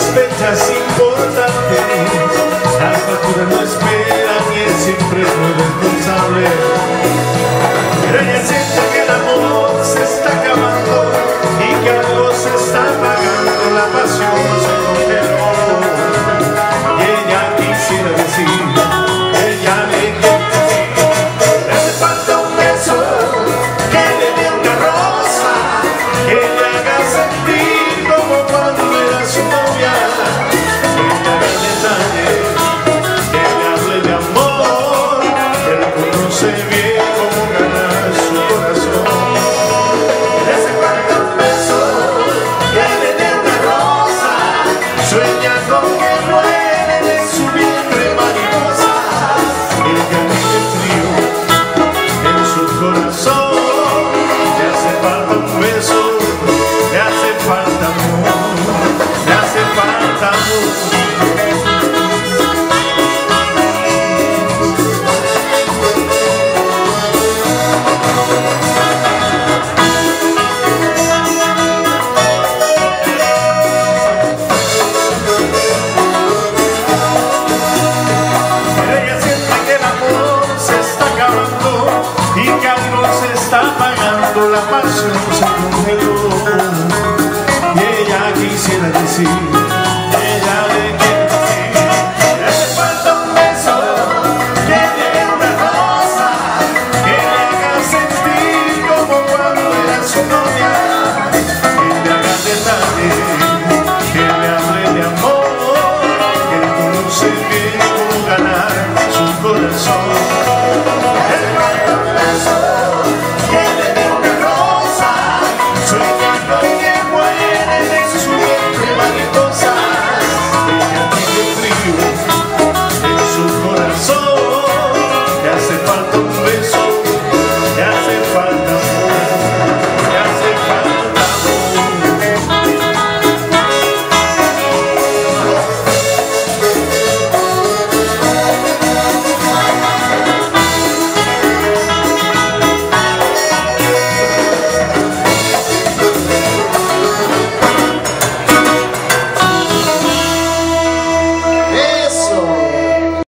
las fechas importantes. La facturas no espera y él siempre es muy responsable. se nos está pagando la pasión se congeló y ella quisiera decir